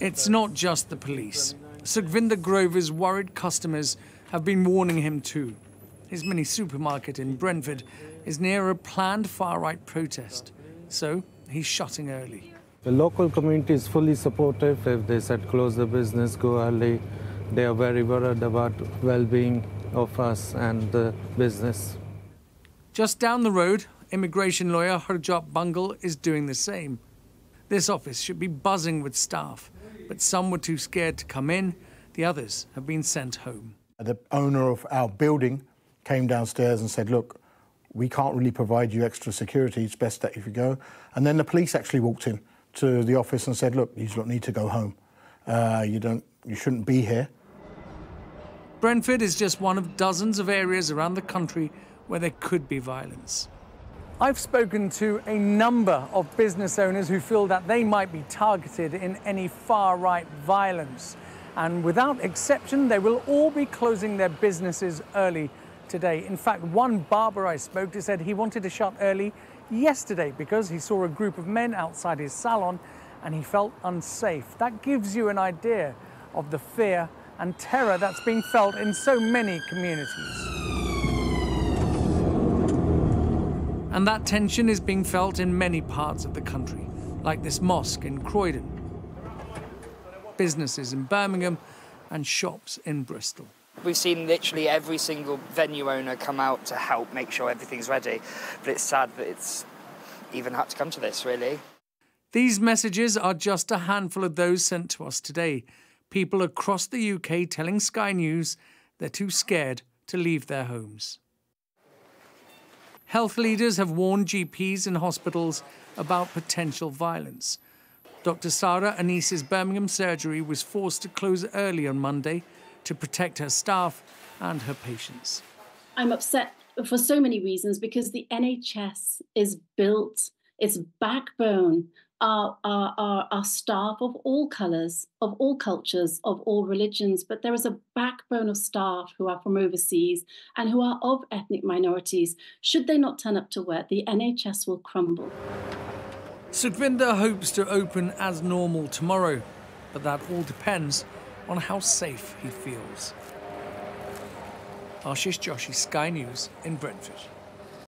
It's not just the police. Sukhvinder Grover's worried customers have been warning him too. His mini supermarket in Brentford is near a planned far right protest, so he's shutting early. The local community is fully supportive. If they said close the business, go early, they are very worried about well-being of us and the business. Just down the road, immigration lawyer Harjot Bungle is doing the same. This office should be buzzing with staff, but some were too scared to come in. The others have been sent home. The owner of our building came downstairs and said, look, we can't really provide you extra security. It's best that if you go. And then the police actually walked in to the office and said, look, you don't need to go home. Uh, you, don't, you shouldn't be here. Brentford is just one of dozens of areas around the country where there could be violence. I've spoken to a number of business owners who feel that they might be targeted in any far right violence. And without exception, they will all be closing their businesses early today. In fact, one barber I spoke to said he wanted to shut early yesterday because he saw a group of men outside his salon and he felt unsafe. That gives you an idea of the fear and terror that's being felt in so many communities. And that tension is being felt in many parts of the country, like this mosque in Croydon, businesses in Birmingham, and shops in Bristol. We've seen literally every single venue owner come out to help make sure everything's ready, but it's sad that it's even had to come to this, really. These messages are just a handful of those sent to us today. People across the UK telling Sky News they're too scared to leave their homes. Health leaders have warned GPs and hospitals about potential violence. Dr. Sarah Anis's Birmingham surgery was forced to close early on Monday to protect her staff and her patients. I'm upset for so many reasons because the NHS is built, its backbone are, are, are, are staff of all colours, of all cultures, of all religions, but there is a backbone of staff who are from overseas and who are of ethnic minorities. Should they not turn up to work, the NHS will crumble. Sukhvinder hopes to open as normal tomorrow, but that all depends on how safe he feels. Ashish Joshi, Sky News in Brentford.